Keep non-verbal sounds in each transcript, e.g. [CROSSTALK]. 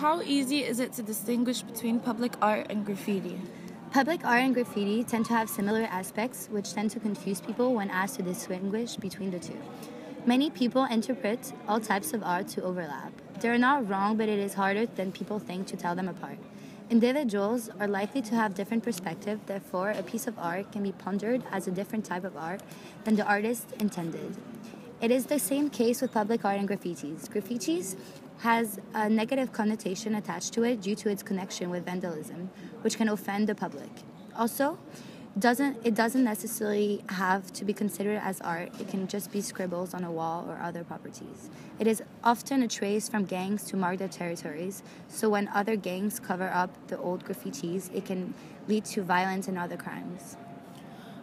How easy is it to distinguish between public art and graffiti? Public art and graffiti tend to have similar aspects, which tend to confuse people when asked to distinguish between the two. Many people interpret all types of art to overlap. They're not wrong, but it is harder than people think to tell them apart. Individuals are likely to have different perspectives, therefore, a piece of art can be pondered as a different type of art than the artist intended. It is the same case with public art and graffitis. Graffitis has a negative connotation attached to it due to its connection with vandalism, which can offend the public. Also, doesn't it doesn't necessarily have to be considered as art. It can just be scribbles on a wall or other properties. It is often a trace from gangs to mark their territories. So when other gangs cover up the old graffitis it can lead to violence and other crimes.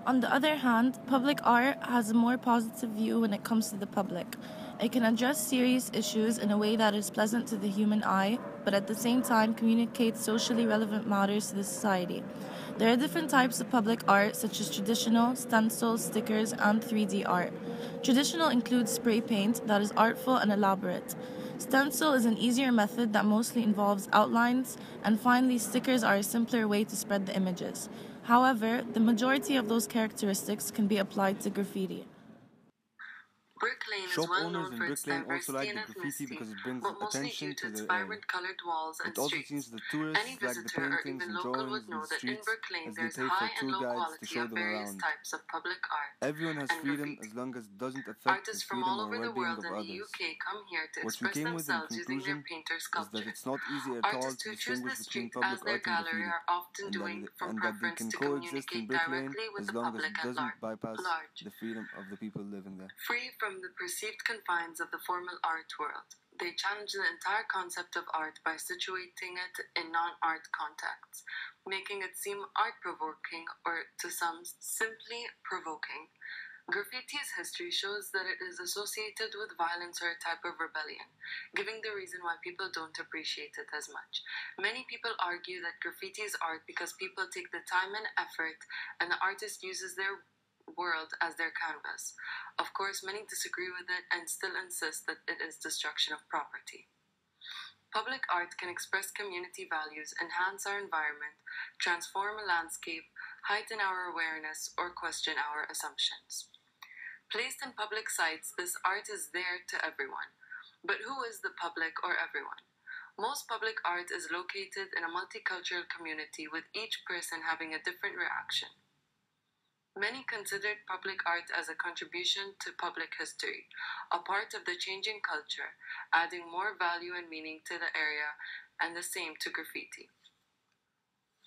On the other hand public art has a more positive view when it comes to the public it can address serious issues in a way that is pleasant to the human eye but at the same time communicates socially relevant matters to the society there are different types of public art, such as traditional, stencils, stickers, and 3D art. Traditional includes spray paint that is artful and elaborate. Stencil is an easier method that mostly involves outlines, and finally, stickers are a simpler way to spread the images. However, the majority of those characteristics can be applied to graffiti. Brick Shop well owners in Brick Lane also like the graffiti because it brings attention to the vibrant area. colored walls and It also seems the tourists Any like the paintings even and local drawings would in know the that in streets Brick Lane as they there's pay high for and tour low guides to quality show of them various around. types of public art. Everyone has freedom as long as it doesn't affect the Artists from freedom all or over the well-being world of the others. UK come here to What we express came with in themselves using their conclusion painter is that it's not easy at all to distinguish the between public art and graffiti, are often and that, doing and that they can coexist in Brick Lane as long as it doesn't bypass the freedom of the people living there. From the perceived confines of the formal art world, they challenge the entire concept of art by situating it in non art contexts, making it seem art provoking or to some simply provoking. Graffiti's history shows that it is associated with violence or a type of rebellion, giving the reason why people don't appreciate it as much. Many people argue that graffiti is art because people take the time and effort, and the artist uses their world as their canvas. Of course, many disagree with it and still insist that it is destruction of property. Public art can express community values, enhance our environment, transform a landscape, heighten our awareness, or question our assumptions. Placed in public sites, this art is there to everyone. But who is the public or everyone? Most public art is located in a multicultural community with each person having a different reaction. Many considered public art as a contribution to public history, a part of the changing culture, adding more value and meaning to the area, and the same to graffiti.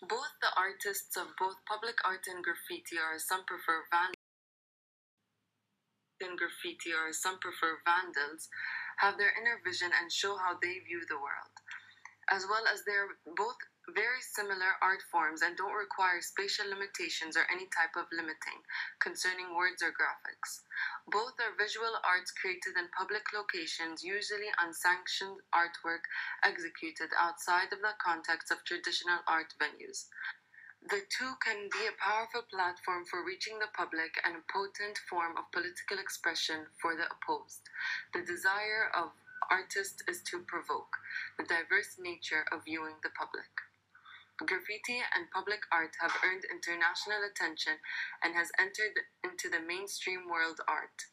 Both the artists of both public art and graffiti, or some prefer van and graffiti, or some prefer vandals, have their inner vision and show how they view the world, as well as they're both very similar art forms and don't require spatial limitations or any type of limiting concerning words or graphics. Both are visual arts created in public locations, usually unsanctioned artwork executed outside of the context of traditional art venues. The two can be a powerful platform for reaching the public and a potent form of political expression for the opposed. The desire of artists is to provoke the diverse nature of viewing the public. Graffiti and public art have earned international attention and has entered into the mainstream world art.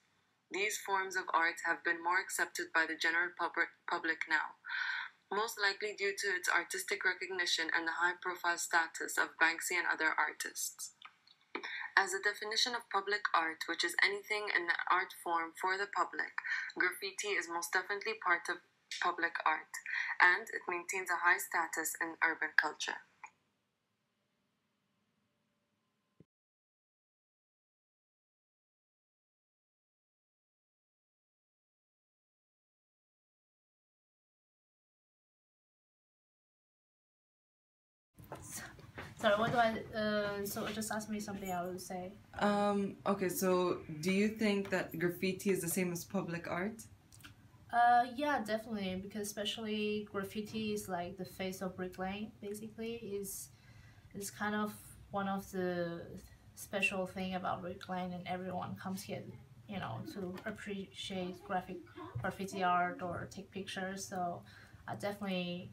These forms of art have been more accepted by the general public, now, most likely due to its artistic recognition and the high profile status of Banksy and other artists. As a definition of public art, which is anything in the art form for the public, graffiti is most definitely part of public art, and it maintains a high status in urban culture. Sorry, what do I? Uh, so just ask me something I will say. Um, okay, so do you think that graffiti is the same as public art? Uh, yeah, definitely, because especially graffiti is like the face of Brick Lane. Basically, is is kind of one of the special thing about Brick Lane, and everyone comes here, you know, to appreciate graphic graffiti art or take pictures. So, I definitely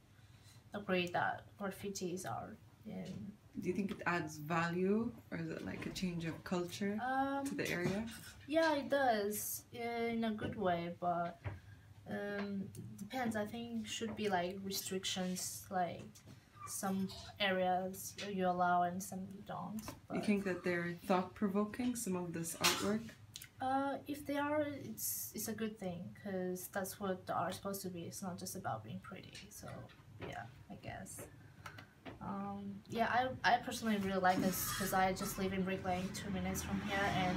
agree that graffiti is art. And, Do you think it adds value or is it like a change of culture um, to the area? Yeah, it does in a good way, but um, depends. I think should be like restrictions, like some areas you allow and some you don't. Do you think that they're thought provoking, some of this artwork? Uh, if they are, it's it's a good thing because that's what the art's supposed to be. It's not just about being pretty. So yeah, I guess. Um, yeah, I, I personally really like this because I just live in Brick Lane, two minutes from here, and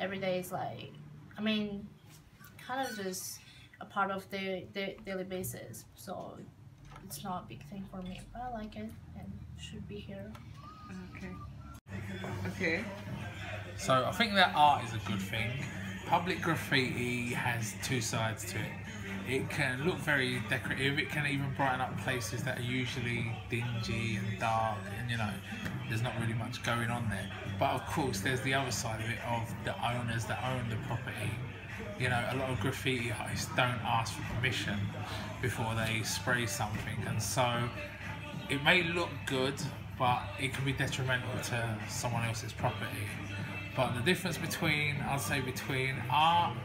every day is like, I mean, kind of just a part of the, the daily basis. So it's not a big thing for me, but I like it and should be here. Okay. Okay. So I think that art is a good thing. Public graffiti has two sides to it. It can look very decorative. It can even brighten up places that are usually dingy and dark, and you know, there's not really much going on there. But of course, there's the other side of it of the owners that own the property. You know, a lot of graffiti artists don't ask for permission before they spray something, and so it may look good, but it can be detrimental to someone else's property. But the difference between, I'd say, between art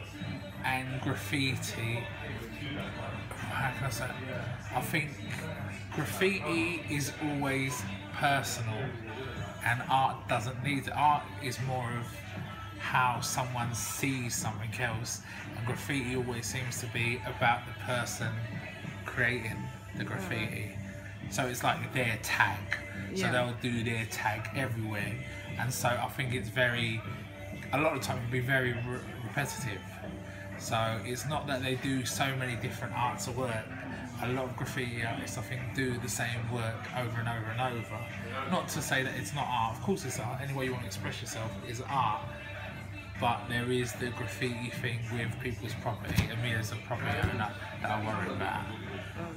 and graffiti, how can I say? it? I think graffiti is always personal, and art doesn't need. Art is more of how someone sees something else, and graffiti always seems to be about the person creating the graffiti. So it's like their tag. So Yeah. they'll do their tag everywhere, and so I think it's very, a lot of the time, it can be very re- repetitive. So it's not that they do so many different arts of work. A lot of graffiti artists, I think, do the same work over and over and over. Not to say that it's not art. Of course, it's art. Any way you want to express yourself is art. But there is the graffiti thing with people's property, and me as a property owner, that I worry about.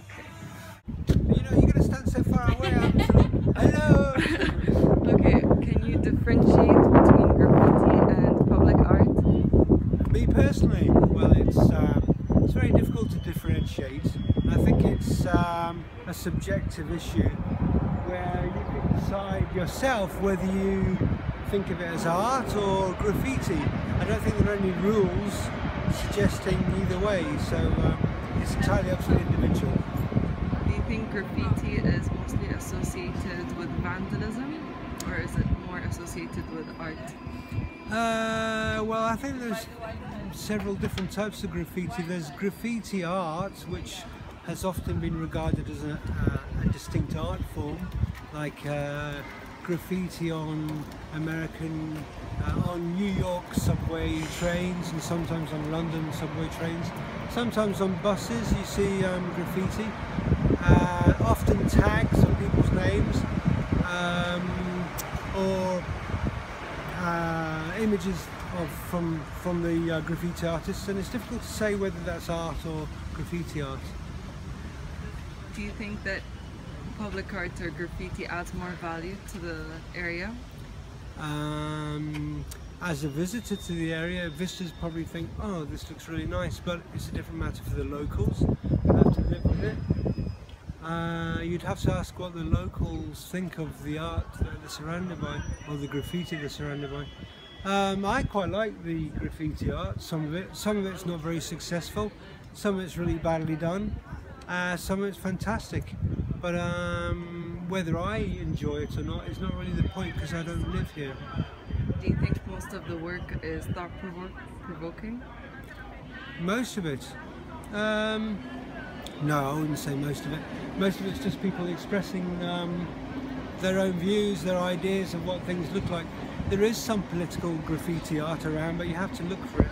Okay. You know, you're going to stand so far away. Hello. [LAUGHS] Okay, can you differentiate between graffiti and public art? Me personally, well, it's um, it's very difficult to I think it's um, a subjective issue where you can decide yourself whether you think of it as art or graffiti. I don't think there are any rules suggesting either way, so um, it's entirely up to the individual. Do you think graffiti is mostly associated with vandalism or is it more associated with art? Uh, well, I think there's several different types of graffiti. There's graffiti art, which has often been regarded as a, uh, a distinct art form, like uh, graffiti on American, uh, on New York subway trains, and sometimes on London subway trains. Sometimes on buses, you see um, graffiti. Uh, often tags of people's names, um, or uh, images of from from the uh, graffiti artists, and it's difficult to say whether that's art or graffiti art. Do you think that public art or graffiti adds more value to the area? Um, as a visitor to the area, visitors probably think, "Oh, this looks really nice," but it's a different matter for the locals who have to live with it. Uh, you'd have to ask what the locals think of the art that they're surrounded by, or the graffiti they're surrounded by. Um, I quite like the graffiti art, some of it. Some of it's not very successful, some of it's really badly done, uh, some of it's fantastic. But um, whether I enjoy it or not is not really the point because I don't live here. Do you think most of the work is thought provo- provoking? Most of it. Um, no, I wouldn't say most of it. Most of it's just people expressing um, their own views, their ideas of what things look like. There is some political graffiti art around, but you have to look for it.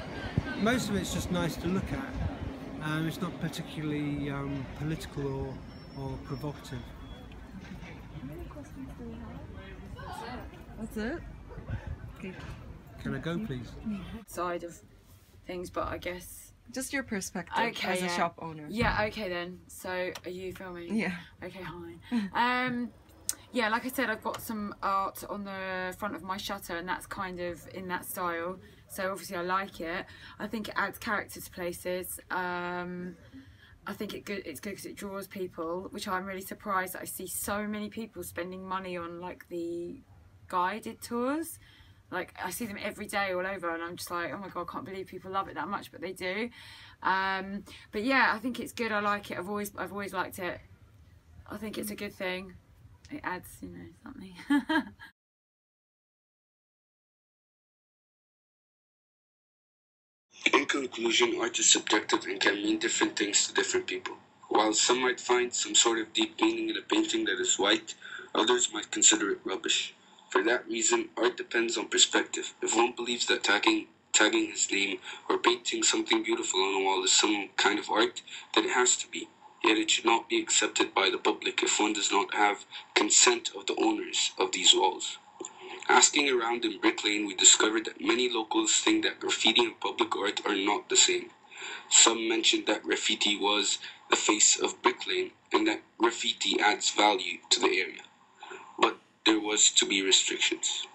Most of it's just nice to look at. Um, it's not particularly um, political or, or provocative. That's it? Okay. Can I go, please? side of things, but I guess. Just your perspective Okay, as a yeah. shop owner. Yeah, okay then. So, are you filming? Yeah. Okay, hi. [LAUGHS] um, yeah, like I said, I've got some art on the front of my shutter, and that's kind of in that style. So obviously, I like it. I think it adds character to places. Um, I think it good. It's good because it draws people, which I'm really surprised that I see so many people spending money on like the guided tours. Like I see them every day all over, and I'm just like, oh my god, I can't believe people love it that much, but they do. Um, but yeah, I think it's good. I like it. I've always I've always liked it. I think it's a good thing. It adds, you know, something. [LAUGHS] In conclusion, art is subjective and can mean different things to different people. While some might find some sort of deep meaning in a painting that is white, others might consider it rubbish. For that reason, art depends on perspective. If one believes that tagging, tagging his name or painting something beautiful on a wall is some kind of art, then it has to be. Yet it should not be accepted by the public if one does not have consent of the owners of these walls. Asking around in Brick Lane, we discovered that many locals think that graffiti and public art are not the same. Some mentioned that graffiti was the face of Brick Lane and that graffiti adds value to the area. But there was to be restrictions.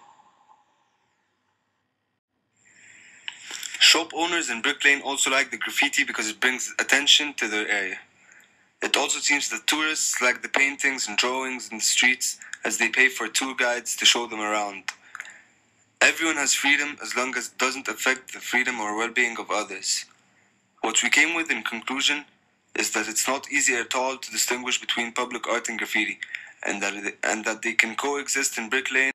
Shop owners in Brick Lane also like the graffiti because it brings attention to their area. It also seems that tourists like the paintings and drawings in the streets as they pay for tour guides to show them around. Everyone has freedom as long as it doesn't affect the freedom or well being of others. What we came with in conclusion is that it's not easy at all to distinguish between public art and graffiti, and that, it, and that they can coexist in Brick Lane.